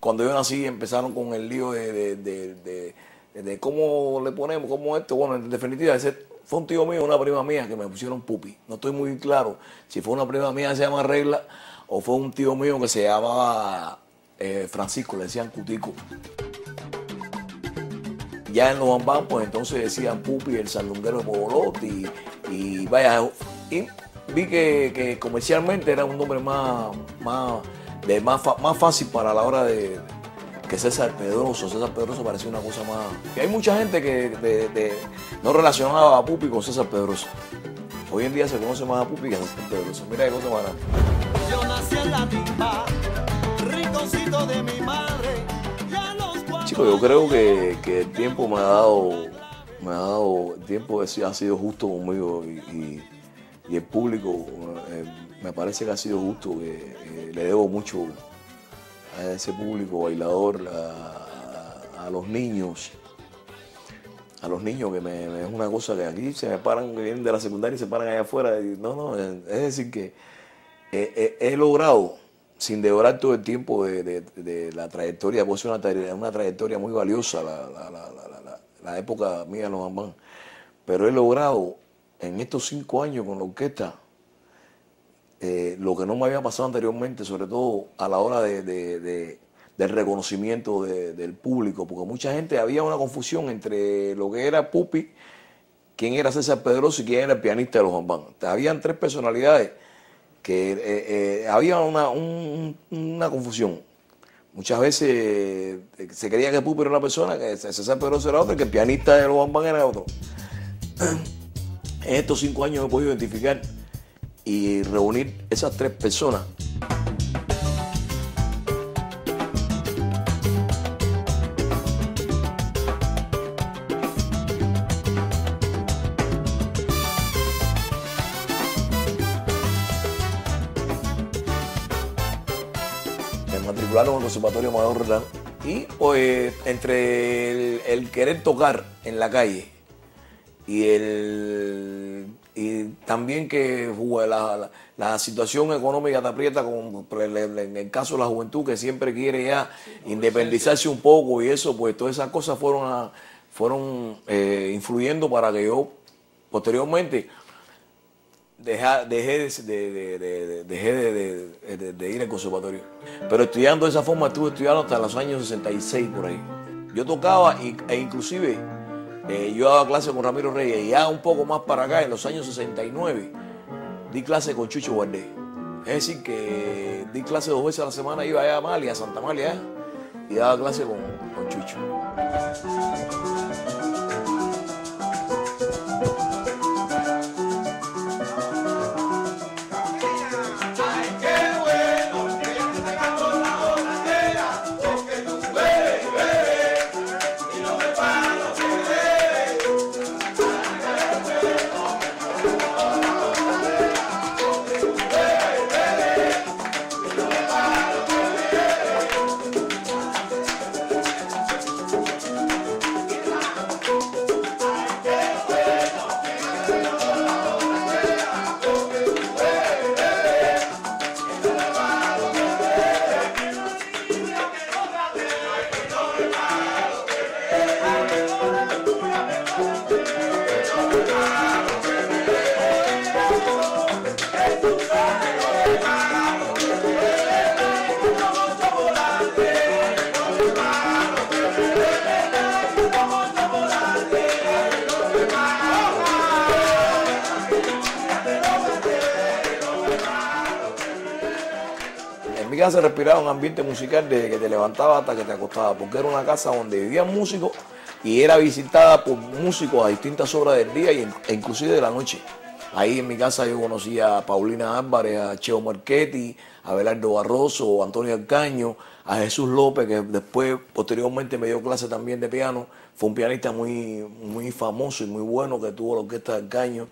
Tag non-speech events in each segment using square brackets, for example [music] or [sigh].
cuando yo nací empezaron con el lío de, de, de, de- cómo le ponemos, cómo esto. Bueno, en definitiva, ese fue un tío mío, una prima mía que me pusieron pupi. No estoy muy claro si fue una prima mía que se llama Regla o fue un tío mío que se llamaba eh, Francisco, le decían Cutico. Ya en los Bambán, pues entonces decían Pupi, el sandunguero de Pobolotti, y, vaya, y vi que, comercialmente era un nombre más, de más, más fácil para la hora de que César Pedroso. César Pedroso parecía una cosa más. Y hay mucha gente que de- de- no relacionaba a Pupi con César Pedroso. Hoy en día se conoce más a Pupi que a César Pedroso. Mira qué cosa más grande. Yo nací en la timba, rinconcito de mi madre. Chicos, yo creo que, que el tiempo me ha dado, me ha dado, el tiempo ha sido- ha sido justo conmigo y, y- y el público eh, me parece que ha sido justo, que eh, le debo mucho a ese público bailador, a, los niños, a los niños que me, es una cosa que aquí se me paran, vienen de la secundaria y se paran allá afuera. Y no, no, es decir que he, he- he logrado, sin devorar todo el tiempo de, la trayectoria, pues es una, tra- una trayectoria muy valiosa la, la- la- la- época mía de los bambán, pero he logrado en estos cinco años con la orquesta eh, lo que no me había pasado anteriormente, sobre todo a la hora de, de- de- del reconocimiento de- del público, porque mucha gente había una confusión entre lo que era Pupi, quién era César Pedroso y quién era el pianista de los bambán. Habían tres personalidades que eh, eh, había una, un- una confusión. Muchas veces se creía que Pupi era una persona, que César Pedroso era otra, que el pianista de los bambán era otro. [clears throat] En estos cinco años he podido identificar y reunir esas tres personas. Me matricularon el Conservatorio Mayor Roldán. Y pues entre el querer tocar en la calle y el y también que la, la- la situación económica te aprieta con el- en el caso de la juventud que siempre quiere ya independizarse un poco y eso pues todas esas cosas fueron a- fueron eh, influyendo para que yo posteriormente deja- dejé, de, de- de- de- de- dejé de, ir al conservatorio. Pero estudiando de esa forma estuve estudiando hasta los años 66 por ahí. Yo tocaba e inclusive eh, yo daba clase con Ramiro Reyes y ya un poco más para acá, en los años 69, di clase con Chucho Guardé. Es decir, que di clase dos veces a la semana, iba allá a Amalia, a Santa Amalia, allá, y daba clase con, con Chucho. Se respiraba un ambiente musical desde que te levantabas hasta que te acostabas, porque era una casa donde vivían músicos y era visitada por músicos a distintas horas del día e inclusive de la noche. Ahí en mi casa yo conocía a Paulina Álvarez, a Cheo Marchetti, a Belardo Barroso, a Antonio Alcaño, a Jesús López, que después, posteriormente, me dio clase también de piano. Fue un pianista muy, muy famoso y muy bueno que tuvo la orquesta de Alcaño.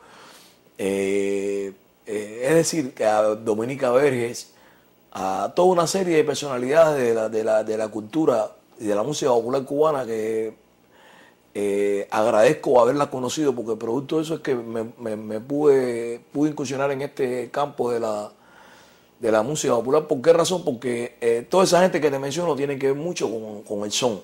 Eh, eh, es decir, que a Dominica Verges, a toda una serie de personalidades de la, de la, de la cultura y de la música popular cubana que eh, agradezco haberla conocido porque producto de eso es que me, me- me pude, pude incursionar en este campo de la, de la música popular. ¿Por qué razón? Porque eh, toda esa gente que te menciono tiene que ver mucho con, con el son.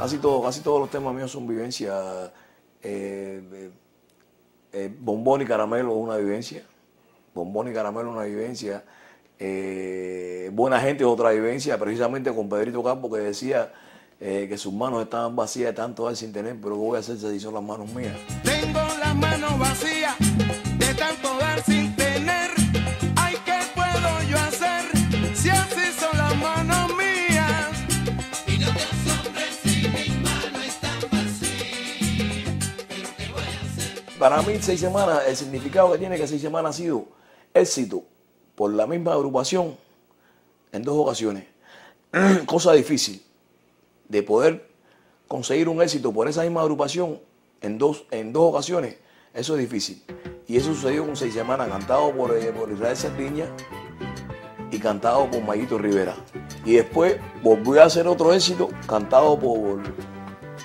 Casi, todo, casi todos los temas míos son vivencias. Eh, eh, eh, Bombón y Caramelo es una vivencia. Bombón y Caramelo es una vivencia. Buena Gente es otra vivencia, precisamente con Pedrito Campo que decía que sus manos estaban vacías de tanto dar sin tener, pero ¿qué voy a hacer si son las manos mías? Tengo las manos vacías Para mí, seis semanas, el significado que tiene que seis semanas ha sido éxito por la misma agrupación en dos ocasiones. [clears throat] Cosa difícil de poder conseguir un éxito por esa misma agrupación en dos, en dos ocasiones, eso es difícil. Y eso sucedió con seis semanas, cantado por, eh, por Israel Sardiña y cantado por Mayito Rivera. Y después volvió a hacer otro éxito cantado por,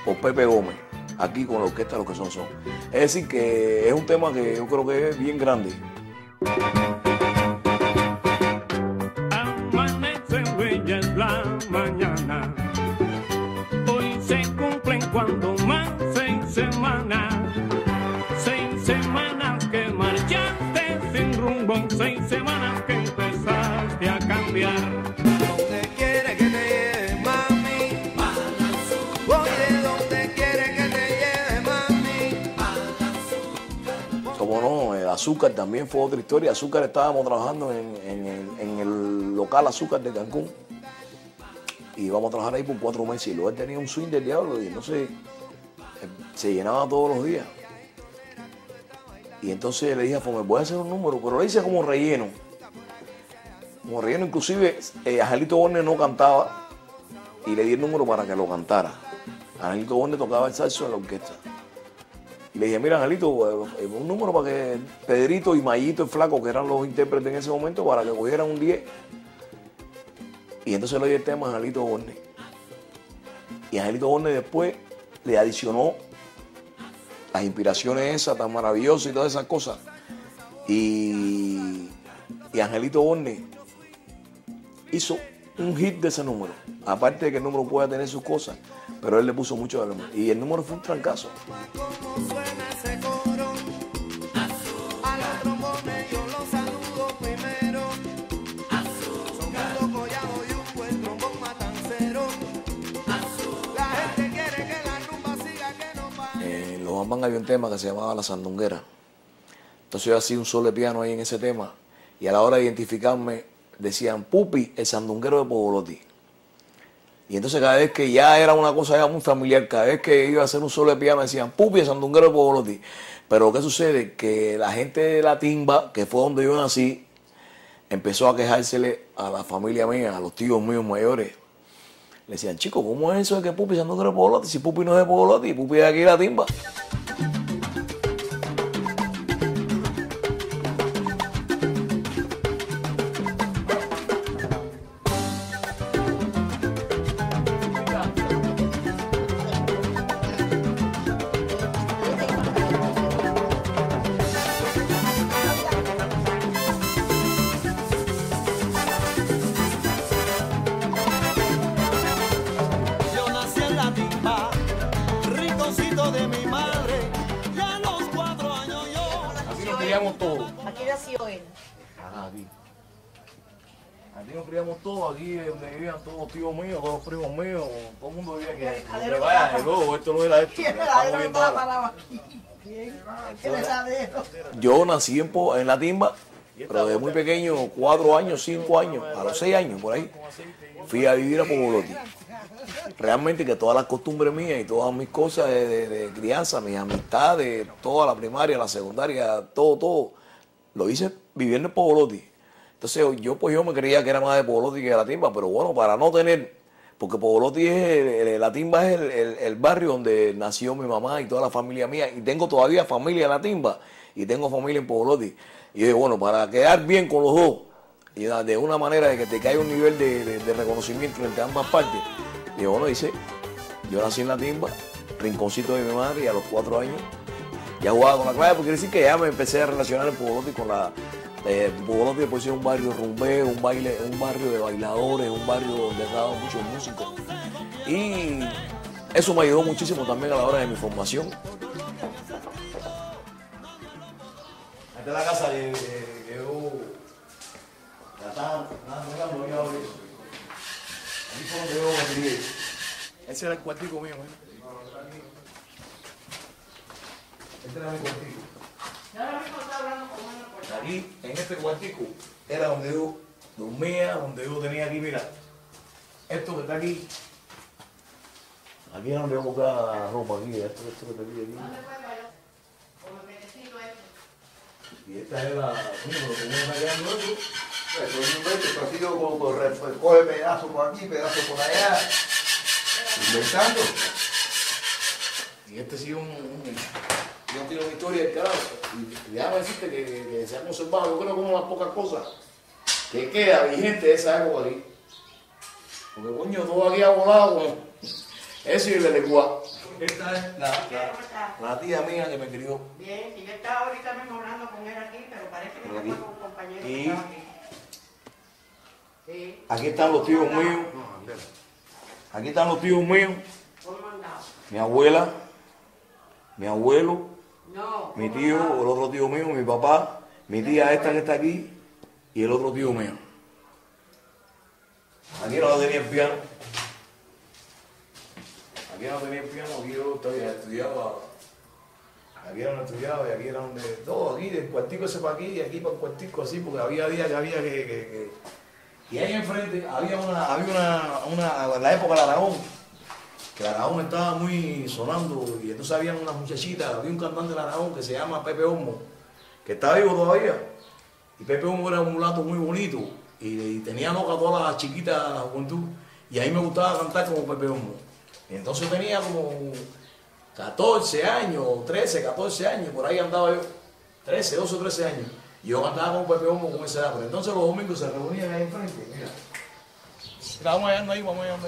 por Pepe Gómez, aquí con la orquesta Los que son son. Es decir, que es un tema que yo creo que es bien grande. Amanece bella en la mañana. Hoy se cumplen cuando más seis semanas. Seis semanas que marchaste sin rumbo. Seis semanas que azúcar también fue otra historia. Azúcar estábamos trabajando en, el, local Azúcar de Cancún. Y íbamos a trabajar ahí por cuatro meses. Y luego él tenía un swing del diablo y entonces eh, se llenaba todos los días. Y entonces le dije a Fome, voy a hacer un número, pero lo hice como relleno. Como relleno, inclusive eh, Angelito Borne no cantaba y le di el número para que lo cantara. Angelito Borne tocaba el salso en la orquesta. Y le dije, mira, Angelito, eh, un número para que Pedrito y Mayito el Flaco, que eran los intérpretes en ese momento, para que cogieran un 10. Y entonces le di el tema a Angelito Borne. Y Angelito Borne después le adicionó las inspiraciones esas tan maravillosas y todas esas cosas. Y, y Angelito Borne hizo un hit de ese número. Aparte de que el número pueda tener sus cosas, pero él le puso mucho de. Y el número fue un trancazo. Pare. En Los Bambán había un tema que se llamaba La Sandunguera. Entonces yo hacía un solo de piano ahí en ese tema. Y a la hora de identificarme, decían Pupi, el sandunguero de Pogolotti. Y entonces cada vez que ya era una cosa ya muy familiar, cada vez que iba a hacer un solo de piano, decían Pupi, el sandunguero de Pogolotti. Pero ¿qué sucede? Que la gente de la timba, que fue donde yo nací, empezó a quejársele a la familia mía, a los tíos míos mayores. Le decían, chicos, ¿cómo es eso de que Pupi es sandunguero de Pogolotti? Si Pupi no es de Pogolotti, Pupi es de aquí la timba. Criamos todos. Aquí nació él. Ajá, aquí. Aquí nos criamos todos, aquí es donde vivían todos los tíos míos, todos los primos míos, todo el mundo vivía aquí. Que vaya, nuevo, esto no era esto. [laughs] Yo nací en, Po- en la timba, pero de muy pequeño, cuatro años, cinco años, a los seis años, por ahí, fui a vivir a Pogolotti. Realmente que todas las costumbres mías y todas mis cosas de, de- de crianza, mis amistades, toda la primaria, la secundaria, todo, todo, lo hice viviendo en Pogolotti. Entonces yo pues yo me creía que era más de Pogolotti que de la timba, pero bueno, para no tener, porque Pogolotti es, el- la timba es el, el- el barrio donde nació mi mamá y toda la familia mía, y tengo todavía familia en la timba, y tengo familia en Pogolotti. Y dije, bueno, para quedar bien con los dos, y de una manera de que te caiga un nivel de, reconocimiento entre ambas partes, dije, bueno, dice, yo nací en la timba, rinconcito de mi madre, y a los cuatro años ya jugaba con la clave, porque quiere que ya me empecé a relacionar en Pogolotti con la. Eh, Pogolotti después es un barrio rumbeo, un baile, un barrio de bailadores, un barrio donde estaban muchos músicos. Y eso me ayudó muchísimo también a la hora de mi formación. Esta es la casa que, que- que yo. Ya estaba nada, no había eso. Aquí fue donde yo me. Ese era el cuartico mío, ¿eh? Este era mi cuartico. Aquí, en este cuartico, era donde yo dormía, donde yo tenía aquí, mira, esto que está aquí. Aquí era donde yo compraba ropa, aquí, esto, esto que está aquí, aquí. Y esta es la, lo que me queda nuevo. Eso es un invento, esto ha sido como por re- coge pedazos por aquí, pedazos por allá. Inventando. Y este sí es un, un, yo tiene una historia del carajo. Y, y déjame decirte que, que, que se ha conservado, yo creo que una de las pocas cosas que queda vigente de esa época aquí. Porque coño, todo aquí ha volado con eso y el lenguaje. Esta es la, la, la tía mía que me crió. Bien, y yo estaba ahorita mismo hablando con él aquí, pero parece que Por no aquí. Y- aquí. Están los tíos míos. Aquí están los tíos míos. Mi abuela, mi abuelo, mi tío, el otro tío mío, mi papá, mi tía esta que está aquí y el otro tío mío. Aquí no tenía el piano. Aquí no tenía el piano, aquí yo todavía estudiaba. Aquí era estudiaba y aquí era donde. Todo aquí, del cuartico ese para aquí y aquí para el cuartico así, porque había días que había que. Y ahí enfrente había una, había una, una, en la época del Aragón, que el Aragón estaba muy sonando y entonces había una muchachita, había un cantante del Aragón que se llama Pepe Olmo, que está vivo todavía. Y Pepe Olmo era un mulato muy bonito y, tenía loca a todas las chiquitas de la juventud. Y a mí me gustaba cantar como Pepe Olmo. Y entonces tenía como 14 años, 13, 14 años, por ahí andaba yo. 13, 12 o 13 años. Yo cantaba como Pepe Olmo con esa edad. Pero entonces los domingos se reunían ahí enfrente. Mira. Vamos allá ahí, vamos allá ahí.